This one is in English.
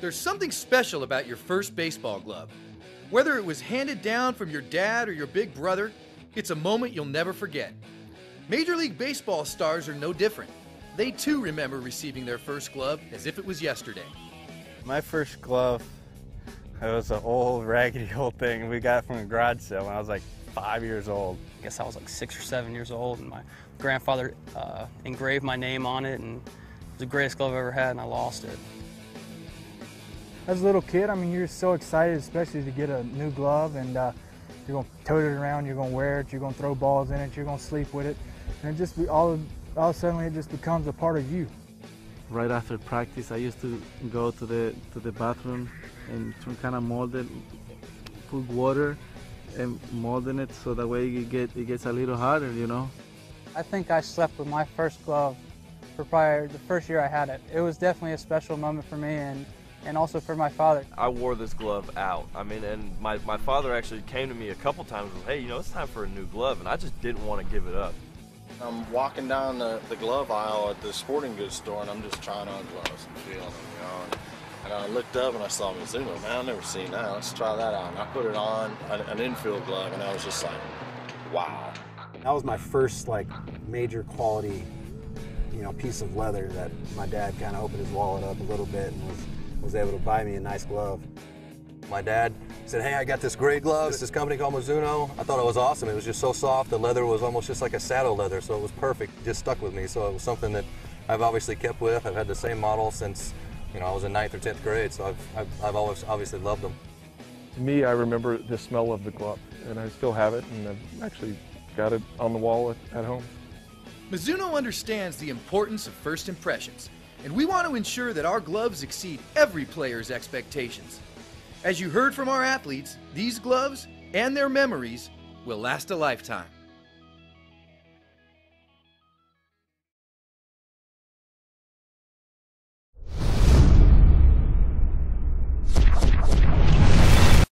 There's something special about your first baseball glove. Whether it was handed down from your dad or your big brother, it's a moment you'll never forget. Major League Baseball stars are no different. They too remember receiving their first glove as if it was yesterday. My first glove, it was an old, raggedy old thing we got from a garage sale when I was like five years old. I guess I was like six or seven years old, and my grandfather uh, engraved my name on it, and it was the greatest glove I've ever had, and I lost it. As a little kid, I mean, you're so excited, especially to get a new glove, and uh, you're gonna tote it around, you're gonna wear it, you're gonna throw balls in it, you're gonna sleep with it, and it just be all, all suddenly it just becomes a part of you. Right after practice, I used to go to the to the bathroom and to kind of mold it, put water and molding it so that way it get it gets a little harder, you know. I think I slept with my first glove for probably the first year I had it. It was definitely a special moment for me and, and also for my father. I wore this glove out. I mean, and my, my father actually came to me a couple times and hey, you know, it's time for a new glove, and I just didn't want to give it up. I'm walking down the, the glove aisle at the sporting goods store, and I'm just trying on gloves and feeling them, you know. And I looked up and I saw Mizuno. Man, I've never seen that. Let's try that out. And I put it on, an infield glove, and I was just like, wow. That was my first like major quality, you know, piece of leather that my dad kind of opened his wallet up a little bit and was was able to buy me a nice glove. My dad said, "Hey, I got this great glove. It's this company called Mizuno." I thought it was awesome. It was just so soft. The leather was almost just like a saddle leather, so it was perfect. It just stuck with me. So it was something that I've obviously kept with. I've had the same model since you know, I was in ninth or 10th grade, so I've, I've, I've, always obviously loved them. To me, I remember the smell of the glove, and I still have it, and I've actually got it on the wall at, at home. Mizuno understands the importance of first impressions, and we want to ensure that our gloves exceed every player's expectations. As you heard from our athletes, these gloves and their memories will last a lifetime.